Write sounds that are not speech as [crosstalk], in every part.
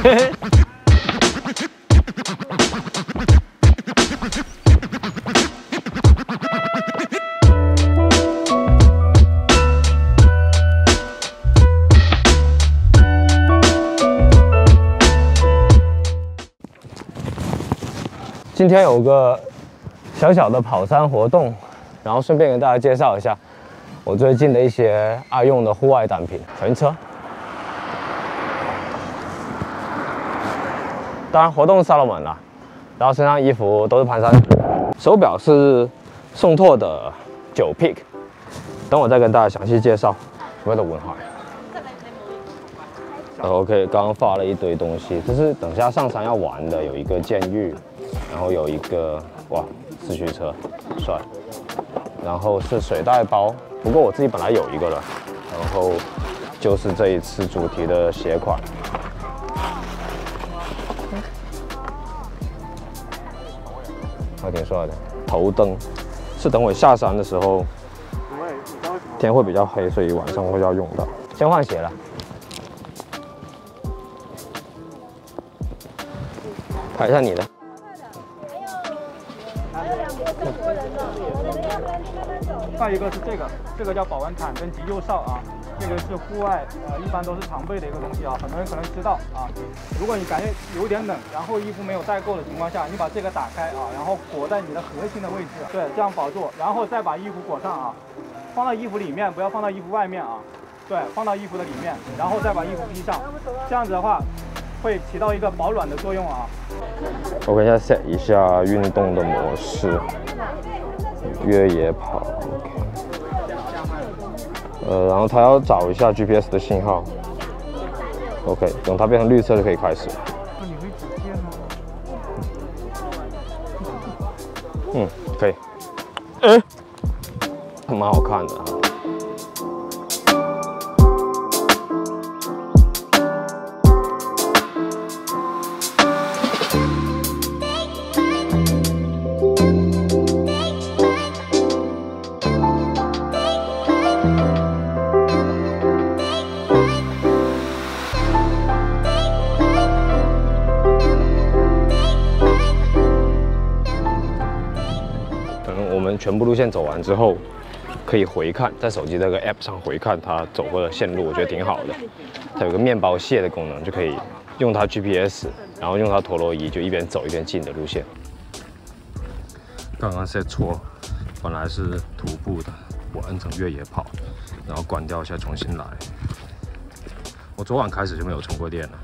[laughs] 今天有个小小的跑山活动，然后顺便给大家介绍一下我最近的一些爱用的户外单品。小型车，当然活动萨洛门了，然后身上衣服都是攀山，手表是宋拓的九 pick，等我再跟大家详细介绍。我的文海。OK，刚刚发了一堆东西，这是等下上山要玩的，有一个监狱。然后有一个哇四驱车，帅。然后是水袋包，不过我自己本来有一个了。然后就是这一次主题的鞋款，还挺帅的。头灯是等会下山的时候，天会比较黑，所以晚上会要用到。先换鞋了，拍一下你的。再一个是这个，这个叫保温毯跟急救哨啊，这个是户外呃一般都是常备的一个东西啊，很多人可能知道啊。如果你感觉有点冷，然后衣服没有带够的情况下，你把这个打开啊，然后裹在你的核心的位置，对，这样保住，然后再把衣服裹上啊，放到衣服里面，不要放到衣服外面啊，对，放到衣服的里面，然后再把衣服披上，这样子的话会起到一个保暖的作用啊。我给大家 set 一下运动的模式，越野跑，OK。呃，然后它要找一下 GPS 的信号，OK。等它变成绿色就可以开始。嗯，可以。还，蛮好看的。我们全部路线走完之后，可以回看，在手机这个 app 上回看它走过的线路，我觉得挺好的。它有个面包屑的功能，就可以用它 GPS，然后用它陀螺仪，就一边走一边记你的路线。刚刚 set 错，本来是徒步的，我摁成越野跑，然后关掉一下重新来。我昨晚开始就没有充过电了，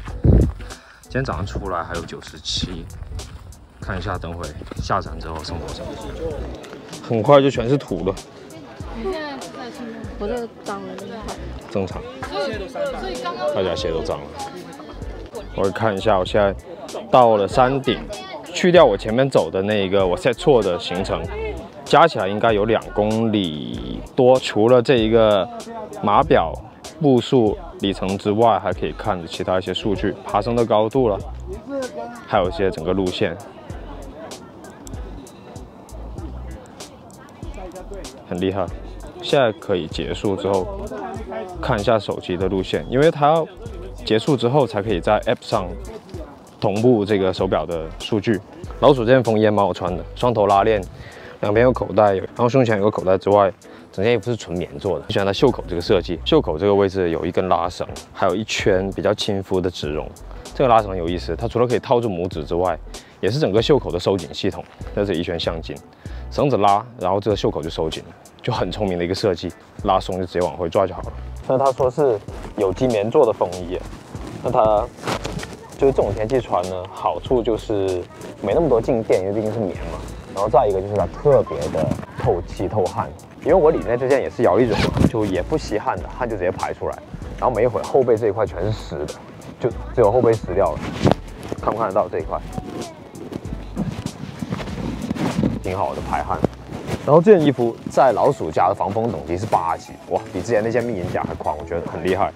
今天早上出来还有九十七，看一下等会下山之后剩多少。很快就全是土了。你现在在清吗？我这脏了，正常。大家鞋都脏了。我看一下，我现在到了山顶，去掉我前面走的那一个我 set 错的行程，加起来应该有两公里多。除了这一个码表步数里程之外，还可以看其他一些数据，爬升的高度了，还有一些整个路线。很厉害，现在可以结束之后看一下手机的路线，因为它要结束之后才可以在 App 上同步这个手表的数据。老鼠这件风衣蛮好穿的，双头拉链，两边有口袋，然后胸前有个口袋之外，整件衣服是纯棉做的。喜欢它袖口这个设计，袖口这个位置有一根拉绳，还有一圈比较亲肤的植绒。这个拉绳有意思，它除了可以套住拇指之外，也是整个袖口的收紧系统。这是一圈橡筋。绳子拉，然后这个袖口就收紧了，就很聪明的一个设计。拉松就直接往回抓就好了。那他说是有机棉做的风衣，那它就是这种天气穿呢，好处就是没那么多静电，因为毕竟是棉嘛。然后再一个就是它特别的透气透汗，因为我里面这件也是摇一揉，就也不吸汗的，汗就直接排出来。然后没一会儿后背这一块全是湿的，就只有后背湿掉了。看不看得到这一块？挺好的排汗，然后这件衣服在老鼠家的防风等级是八级，哇，比之前那件密银甲还宽，我觉得很厉害。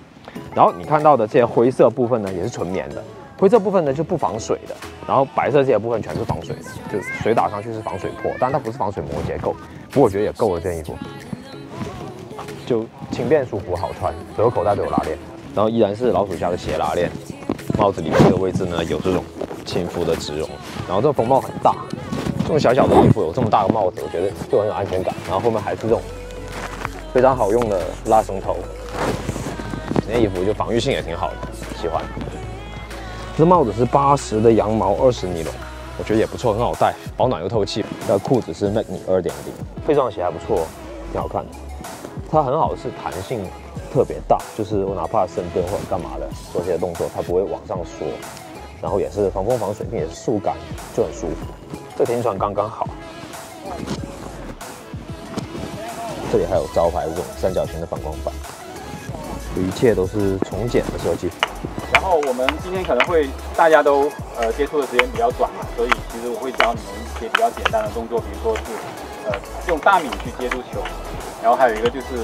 然后你看到的这些灰色部分呢，也是纯棉的，灰色部分呢就不防水的，然后白色这些部分全是防水的，就水打上去是防水破，但它不是防水膜结构，不过我觉得也够了。这件衣服就轻便舒服好穿，所有口袋都有拉链，然后依然是老鼠家的斜拉链，帽子里面这个位置呢有这种亲肤的植绒，然后这个风帽很大，这种小小的衣服有这么大个帽子，我觉得就很有安全感。然后后面还是这种非常好用的拉绳头，这件衣服就防御性也挺好的，喜欢。这帽子是八十的羊毛，二十尼龙，我觉得也不错，很好戴，保暖又透气。这裤子是 Magni 二点零，配上鞋还不错，挺好看的。它很好的是弹性特别大，就是我哪怕深蹲或者干嘛的做些动作，它不会往上缩，然后也是防风防水，并且是速干，就很舒服。这天气穿刚刚好。这里还有招牌这种三角形的反光板，一切都是从简的设计。然后我们今天可能会大家都呃接触的时间比较短嘛，所以其实我会教你们一些比较简单的动作，比如说是呃用大米去接住球，然后还有一个就是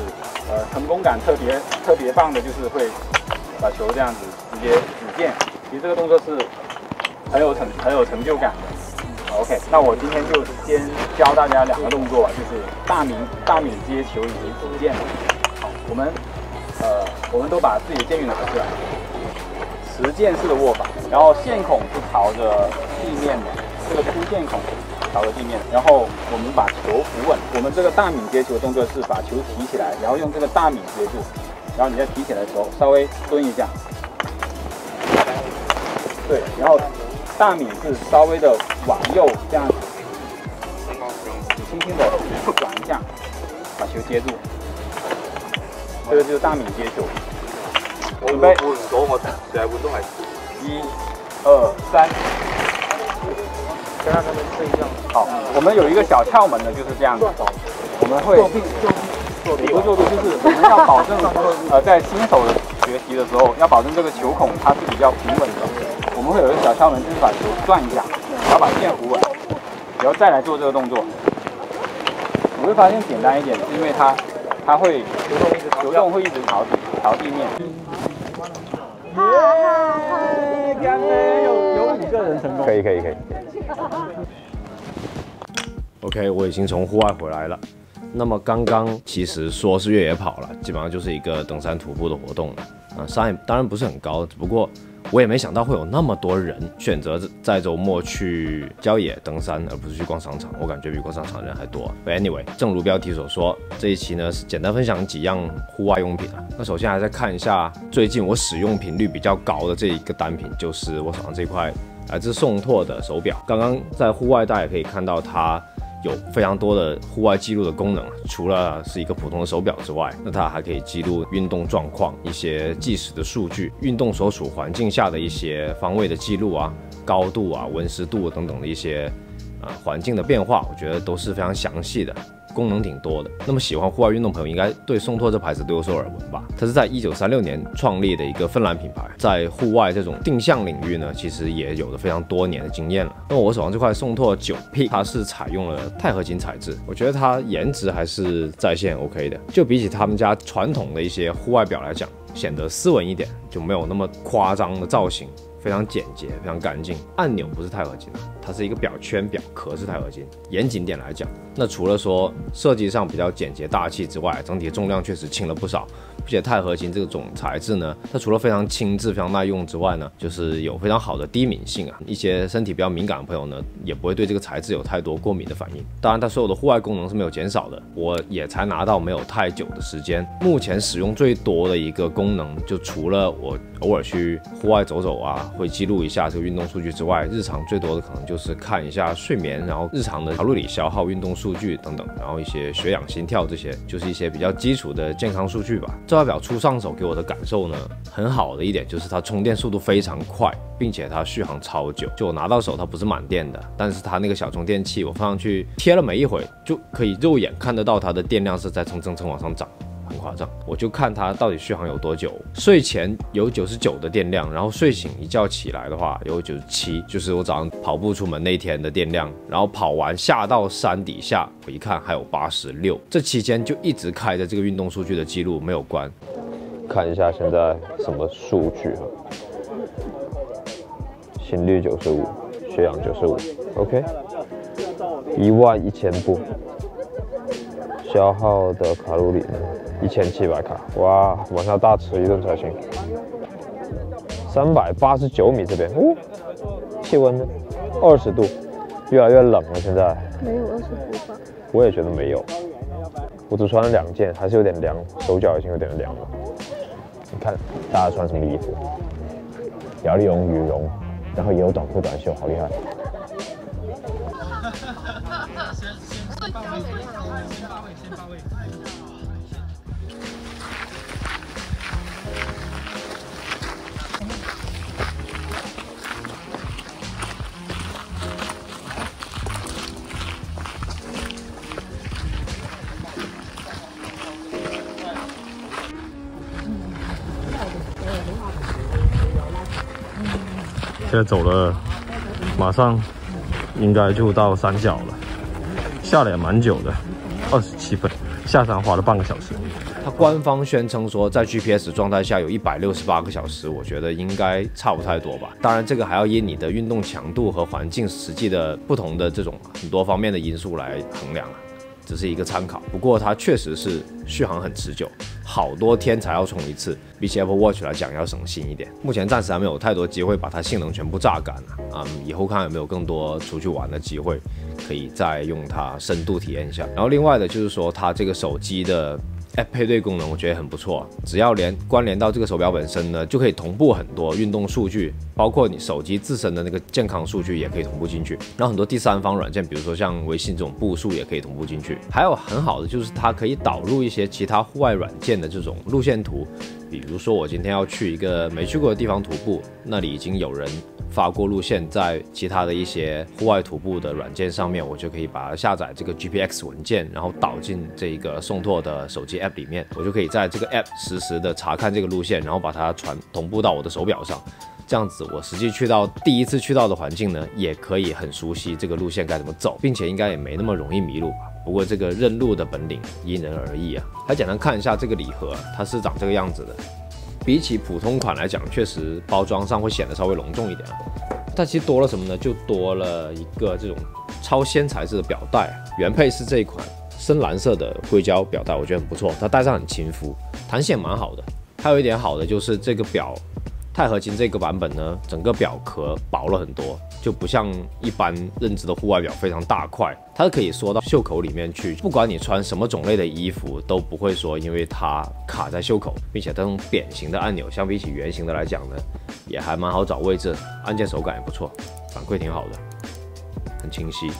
呃成功感特别特别棒的，就是会把球这样子直接举剑，其实这个动作是很有成很有成就感的。OK，那我今天就先教大家两个动作吧，就是大米大米接球以及举剑。好，我们呃我们都把自己的剑运拿出来。持剑式的握法，然后线孔是朝着地面的，这个出线孔朝着地面，然后我们把球扶稳。我们这个大米接球的动作是把球提起来，然后用这个大米接住，然后你在提起来的时候稍微蹲一下，对，然后大米是稍微的往右这样，轻轻的转一下，把球接住，这个就是大米接球。准备，一、二、三。好，我们有一个小窍门呢，就是这样子。我们会不是作弊，就是我们要保证，呃，在新手的学习的时候，要保证这个球孔它是比较平稳的。我们会有一个小窍门，就是把球转一下，然后把线扶稳，然后再来做这个动作。你会发现简单一点，是因为它它会球动一直球动会一直朝地朝地面。有有五个人成功，可以可以可以。OK，我已经从户外回来了。那么刚刚其实说是越野跑了，基本上就是一个登山徒步的活动了。啊，山也当然不是很高，只不过。我也没想到会有那么多人选择在周末去郊野登山，而不是去逛商场。我感觉比逛商场人还多。但 anyway，正如标题所说，这一期呢是简单分享几样户外用品啊。那首先还在看一下最近我使用频率比较高的这一个单品，就是我手上这块来自宋拓的手表。刚刚在户外大家也可以看到它。有非常多的户外记录的功能，除了是一个普通的手表之外，那它还可以记录运动状况、一些计时的数据、运动所处环境下的一些方位的记录啊、高度啊、温湿度等等的一些啊环境的变化，我觉得都是非常详细的。功能挺多的，那么喜欢户外运动朋友应该对松拓这牌子都有所耳闻吧？它是在一九三六年创立的一个芬兰品牌，在户外这种定向领域呢，其实也有了非常多年的经验了。那么我手上这块松拓九 P，它是采用了钛合金材质，我觉得它颜值还是在线 OK 的，就比起他们家传统的一些户外表来讲，显得斯文一点，就没有那么夸张的造型。非常简洁，非常干净。按钮不是钛合金的，它是一个表圈，表壳是钛合金。严谨点来讲，那除了说设计上比较简洁大气之外，整体重量确实轻了不少。而且钛合金这种材质呢，它除了非常轻质、非常耐用之外呢，就是有非常好的低敏性啊。一些身体比较敏感的朋友呢，也不会对这个材质有太多过敏的反应。当然，它所有的户外功能是没有减少的。我也才拿到没有太久的时间，目前使用最多的一个功能，就除了我偶尔去户外走走啊，会记录一下这个运动数据之外，日常最多的可能就是看一下睡眠，然后日常的卡路里消耗、运动数据等等，然后一些血氧、心跳这些，就是一些比较基础的健康数据吧。块表初上手给我的感受呢，很好的一点就是它充电速度非常快，并且它续航超久。就我拿到手，它不是满电的，但是它那个小充电器我放上去贴了没一会，就可以肉眼看得到它的电量是在蹭蹭蹭往上涨。我就看它到底续航有多久。睡前有九十九的电量，然后睡醒一觉起来的话有九十七，就是我早上跑步出门那天的电量。然后跑完下到山底下，我一看还有八十六。这期间就一直开着这个运动数据的记录没有关。看一下现在什么数据啊？心率九十五，血氧九十五，OK，一万一千步，消耗的卡路里呢？一千七百卡，哇，晚上大吃一顿才行。三百八十九米这边，哦，气温呢？二十度，越来越冷了。现在没有二十度吧？我也觉得没有。我只穿了两件，还是有点凉，手脚已经有点凉了。你看大家穿什么衣服？摇粒绒羽绒，然后也有短裤短袖，好厉害。现在走了，马上应该就到山脚了。下了也蛮久的，二十七分，下山花了半个小时。它官方宣称说，在 GPS 状态下有一百六十八个小时，我觉得应该差不太多吧。当然，这个还要因你的运动强度和环境实际的不同的这种很多方面的因素来衡量啊。只是一个参考，不过它确实是续航很持久，好多天才要充一次，比起 Apple Watch 来讲要省心一点。目前暂时还没有太多机会把它性能全部榨干啊，以后看有没有更多出去玩的机会，可以再用它深度体验一下。然后另外的就是说，它这个手机的。App 配对功能我觉得很不错，只要连关联到这个手表本身呢，就可以同步很多运动数据，包括你手机自身的那个健康数据也可以同步进去。然后很多第三方软件，比如说像微信这种步数也可以同步进去。还有很好的就是它可以导入一些其他户外软件的这种路线图，比如说我今天要去一个没去过的地方徒步，那里已经有人。发过路线，在其他的一些户外徒步的软件上面，我就可以把它下载这个 GPX 文件，然后导进这个宋拓的手机 App 里面，我就可以在这个 App 实时的查看这个路线，然后把它传同步到我的手表上。这样子，我实际去到第一次去到的环境呢，也可以很熟悉这个路线该怎么走，并且应该也没那么容易迷路吧。不过这个认路的本领因人而异啊。来简单看一下这个礼盒，它是长这个样子的。比起普通款来讲，确实包装上会显得稍微隆重一点。它其实多了什么呢？就多了一个这种超纤材质的表带。原配是这一款深蓝色的硅胶表带，我觉得很不错，它戴上很亲肤，弹性蛮好的。还有一点好的就是这个表。钛合金这个版本呢，整个表壳薄了很多，就不像一般认知的户外表非常大块，它可以缩到袖口里面去。不管你穿什么种类的衣服，都不会说因为它卡在袖口，并且这种扁形的按钮相比起圆形的来讲呢，也还蛮好找位置，按键手感也不错，反馈挺好的，很清晰。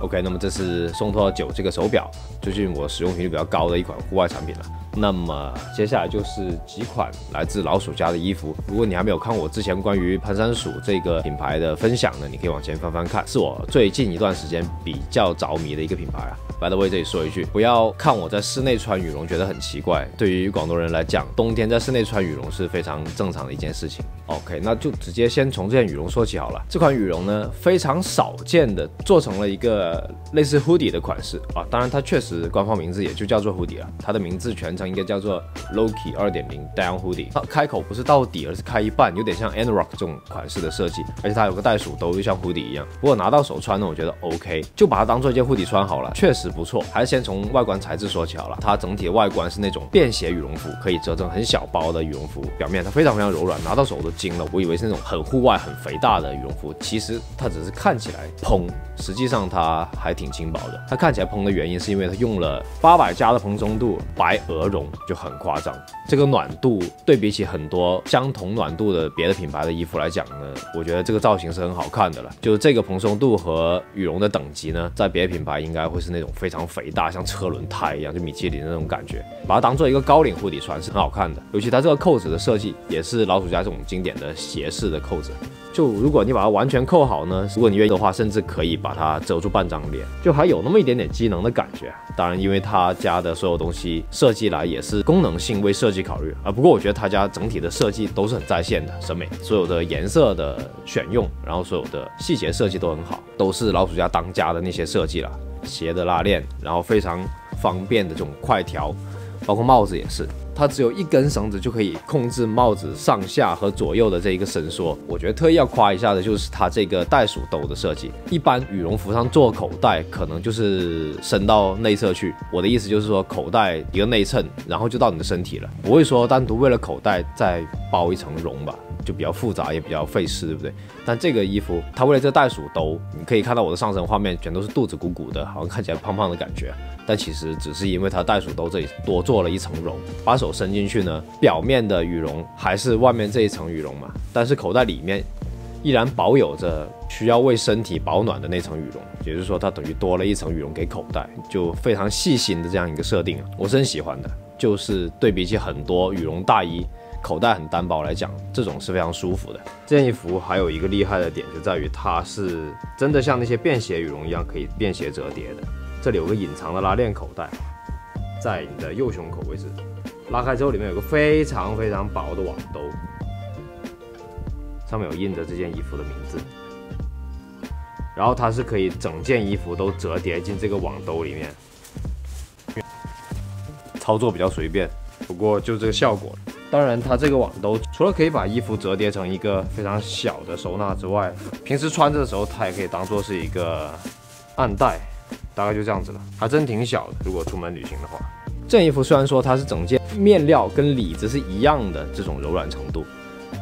OK，那么这是松拓九这个手表，最近我使用频率比较高的一款户外产品了。那么接下来就是几款来自老鼠家的衣服。如果你还没有看我之前关于攀山鼠这个品牌的分享呢，你可以往前翻翻看，是我最近一段时间比较着迷的一个品牌啊。By the way，这里说一句，不要看我在室内穿羽绒觉得很奇怪，对于广东人来讲，冬天在室内穿羽绒是非常正常的一件事情。OK，那就直接先从这件羽绒说起好了。这款羽绒呢，非常少见的做成了一个类似 hoodie 的款式啊，当然它确实官方名字也就叫做 hoodie 了，它的名字全称。应该叫做 Loki 二点零 Down Hoodie，它开口不是到底，而是开一半，有点像 Anorak 这种款式的设计，而且它有个袋鼠兜，又像 hoodie 一样。不过拿到手穿呢，我觉得 OK，就把它当做一件 hoodie 穿好了，确实不错。还是先从外观材质说起好了，它整体的外观是那种便携羽绒服，可以折成很小包的羽绒服，表面它非常非常柔软，拿到手我都惊了，我以为是那种很户外、很肥大的羽绒服，其实它只是看起来蓬，实际上它还挺轻薄的。它看起来蓬的原因是因为它用了八百加的蓬松度白鹅绒。就很夸张，这个暖度对比起很多相同暖度的别的品牌的衣服来讲呢，我觉得这个造型是很好看的了。就是这个蓬松度和羽绒的等级呢，在别的品牌应该会是那种非常肥大，像车轮胎一样，就米其林那种感觉。把它当做一个高领护底穿是很好看的，尤其它这个扣子的设计也是老鼠家这种经典的斜式的扣子。就如果你把它完全扣好呢，如果你愿意的话，甚至可以把它遮住半张脸，就还有那么一点点机能的感觉。当然，因为他家的所有东西设计来啊也是功能性为设计考虑啊。不过我觉得他家整体的设计都是很在线的审美，所有的颜色的选用，然后所有的细节设计都很好，都是老鼠家当家的那些设计了。斜的拉链，然后非常方便的这种快调，包括帽子也是。它只有一根绳子就可以控制帽子上下和左右的这一个伸缩。我觉得特意要夸一下的就是它这个袋鼠兜的设计。一般羽绒服上做口袋，可能就是伸到内侧去。我的意思就是说，口袋一个内衬，然后就到你的身体了，不会说单独为了口袋再包一层绒吧。就比较复杂，也比较费事，对不对？但这个衣服，它为了这袋鼠兜，你可以看到我的上身画面全都是肚子鼓鼓的，好像看起来胖胖的感觉。但其实只是因为它袋鼠兜这里多做了一层绒，把手伸进去呢，表面的羽绒还是外面这一层羽绒嘛，但是口袋里面依然保有着需要为身体保暖的那层羽绒，也就是说它等于多了一层羽绒给口袋，就非常细心的这样一个设定，我是很喜欢的。就是对比起很多羽绒大衣。口袋很单薄来讲，这种是非常舒服的。这件衣服还有一个厉害的点，就在于它是真的像那些便携羽绒一样可以便携折叠的。这里有个隐藏的拉链口袋，在你的右胸口位置，拉开之后里面有个非常非常薄的网兜，上面有印着这件衣服的名字。然后它是可以整件衣服都折叠进这个网兜里面，操作比较随便，不过就这个效果。当然，它这个网兜除了可以把衣服折叠成一个非常小的收纳之外，平时穿着的时候，它也可以当做是一个暗袋，大概就这样子了，还真挺小的。如果出门旅行的话，这件衣服虽然说它是整件面料跟里子是一样的这种柔软程度，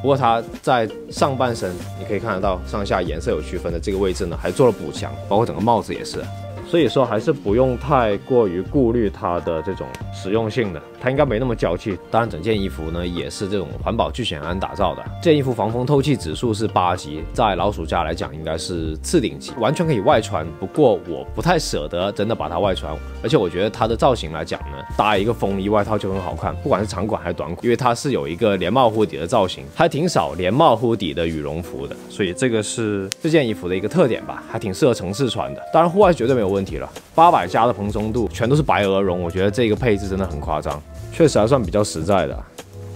不过它在上半身你可以看得到上下颜色有区分的这个位置呢，还做了补强，包括整个帽子也是。所以说还是不用太过于顾虑它的这种实用性的，它应该没那么娇气。当然，整件衣服呢也是这种环保聚酰胺打造的。这件衣服防风透气指数是八级，在老鼠家来讲应该是次顶级，完全可以外穿。不过我不太舍得真的把它外穿，而且我觉得它的造型来讲呢，搭一个风衣外套就很好看，不管是长款还是短款，因为它是有一个连帽护底的造型，还挺少连帽护底的羽绒服的，所以这个是这件衣服的一个特点吧，还挺适合城市穿的。当然户外绝对没有。问问题了，八百加的蓬松度，全都是白鹅绒，我觉得这个配置真的很夸张，确实还算比较实在的。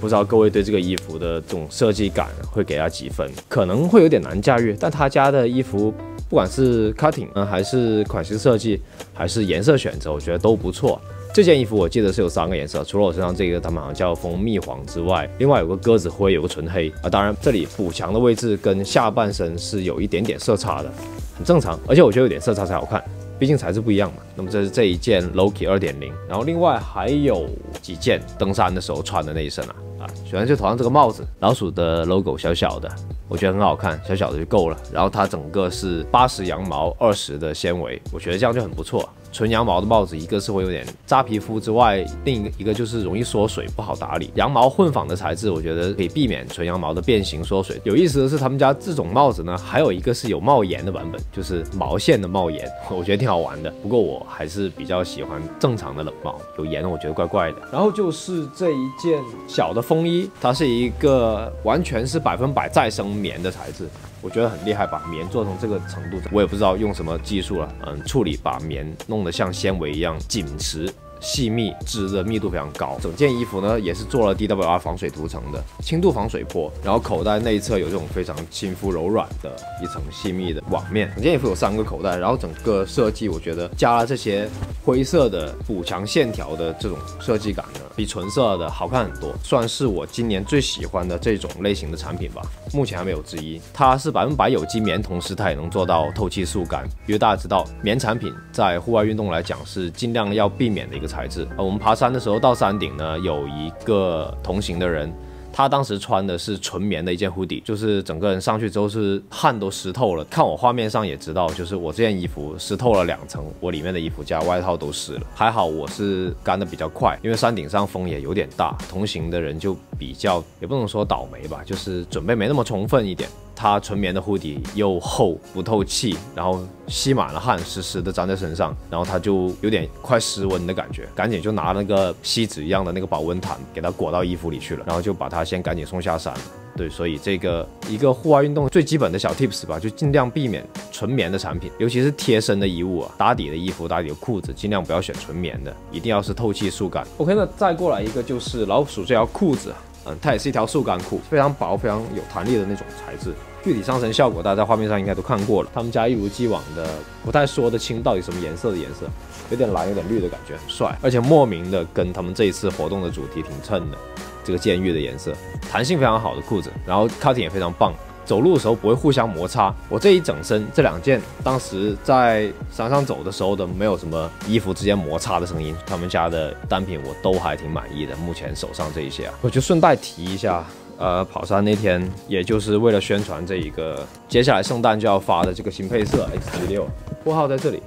不知道各位对这个衣服的这种设计感会给它几分？可能会有点难驾驭，但他家的衣服不管是 cutting 呢，还是款式设计，还是颜色选择，我觉得都不错。这件衣服我记得是有三个颜色，除了我身上这个，他们好像叫蜂蜜黄之外，另外有个鸽子灰，有个纯黑啊。当然这里补强的位置跟下半身是有一点点色差的，很正常，而且我觉得有点色差才好看。毕竟材质不一样嘛。那么这是这一件 Loki 二点零，然后另外还有几件登山的时候穿的那一身啊啊，首先就头上这个帽子，老鼠的 logo 小小的，我觉得很好看，小小的就够了。然后它整个是八十羊毛，二十的纤维，我觉得这样就很不错。纯羊毛的帽子，一个是会有点扎皮肤之外，另一个一个就是容易缩水，不好打理。羊毛混纺的材质，我觉得可以避免纯羊毛的变形缩水。有意思的是，他们家这种帽子呢，还有一个是有帽檐的版本，就是毛线的帽檐，我觉得挺好玩的。不过我还是比较喜欢正常的冷帽，有檐我觉得怪怪的。然后就是这一件小的风衣，它是一个完全是百分百再生棉的材质。我觉得很厉害，把棉做成这个程度，我也不知道用什么技术了，嗯，处理把棉弄得像纤维一样紧实。细密织的密度非常高，整件衣服呢也是做了 DWR 防水涂层的，轻度防水破，然后口袋内侧有这种非常亲肤柔软的一层细密的网面。整件衣服有三个口袋，然后整个设计我觉得加了这些灰色的补强线条的这种设计感呢，比纯色的好看很多，算是我今年最喜欢的这种类型的产品吧，目前还没有之一。它是百分百有机棉，同时它也能做到透气速干，因为大家知道棉产品在户外运动来讲是尽量要避免的一个。材质啊，我们爬山的时候到山顶呢，有一个同行的人，他当时穿的是纯棉的一件 hoodie，就是整个人上去之后是汗都湿透了。看我画面上也知道，就是我这件衣服湿透了两层，我里面的衣服加外套都湿了。还好我是干的比较快，因为山顶上风也有点大，同行的人就比较也不能说倒霉吧，就是准备没那么充分一点。它纯棉的护底又厚不透气，然后吸满了汗，湿湿的粘在身上，然后它就有点快失温的感觉，赶紧就拿那个锡纸一样的那个保温毯给它裹到衣服里去了，然后就把它先赶紧送下山。对，所以这个一个户外运动最基本的小 tips 吧，就尽量避免纯棉的产品，尤其是贴身的衣物啊，打底的衣服、打底的裤子，尽量不要选纯棉的，一定要是透气速干。OK，那再过来一个就是老鼠这条裤子。嗯，它也是一条速干裤，非常薄、非常有弹力的那种材质。具体上身效果，大家在画面上应该都看过了。他们家一如既往的不太说得清到底什么颜色的颜色，有点蓝、有点绿的感觉，很帅，而且莫名的跟他们这一次活动的主题挺衬的。这个监狱的颜色，弹性非常好的裤子，然后 cutting 也非常棒。走路的时候不会互相摩擦。我这一整身这两件，当时在山上走的时候的没有什么衣服之间摩擦的声音。他们家的单品我都还挺满意的。目前手上这一些啊，我就顺带提一下，呃，跑山那天，也就是为了宣传这一个接下来圣诞就要发的这个新配色 X 六，货号在这里，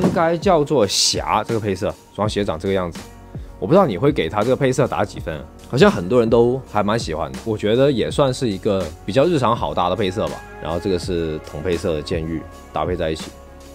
应该叫做霞这个配色，双鞋长这个样子。我不知道你会给它这个配色打几分。好像很多人都还蛮喜欢的，我觉得也算是一个比较日常好搭的配色吧。然后这个是同配色的监狱搭配在一起，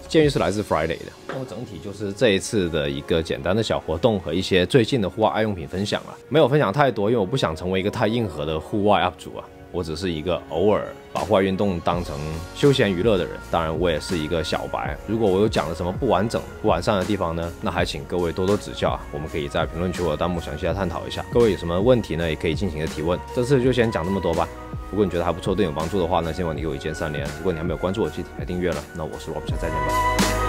建议是来自 Friday 的。那么整体就是这一次的一个简单的小活动和一些最近的户外爱用品分享了，没有分享太多，因为我不想成为一个太硬核的户外 UP 主啊。我只是一个偶尔把户外运动当成休闲娱乐的人，当然我也是一个小白。如果我有讲了什么不完整、不完善的地方呢？那还请各位多多指教啊！我们可以在评论区或者弹幕详细来探讨一下。各位有什么问题呢？也可以尽情的提问。这次就先讲这么多吧。如果你觉得还不错，对你有帮助的话呢，希望你给我一键三连。如果你还没有关注我，记得点开订阅了。那我是罗比，下再见吧。